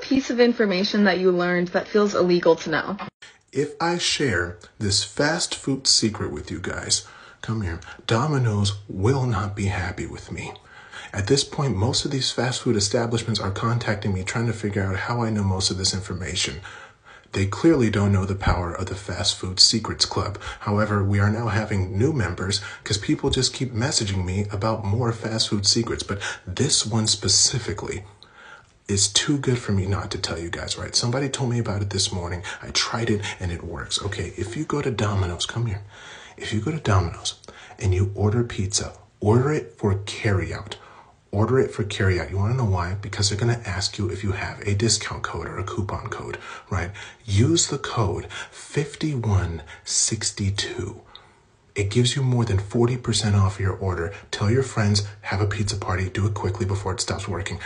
piece of information that you learned that feels illegal to know? If I share this fast food secret with you guys, come here, Domino's will not be happy with me. At this point, most of these fast food establishments are contacting me trying to figure out how I know most of this information. They clearly don't know the power of the Fast Food Secrets Club. However, we are now having new members because people just keep messaging me about more fast food secrets. But this one specifically is too good for me not to tell you guys, right? Somebody told me about it this morning. I tried it and it works. Okay, if you go to Domino's, come here. If you go to Domino's and you order pizza, order it for carryout order it for carryout. You want to know why? Because they're going to ask you if you have a discount code or a coupon code, right? Use the code 5162. It gives you more than 40% off your order. Tell your friends, have a pizza party, do it quickly before it stops working.